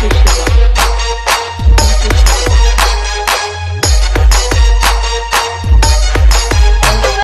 Thank you.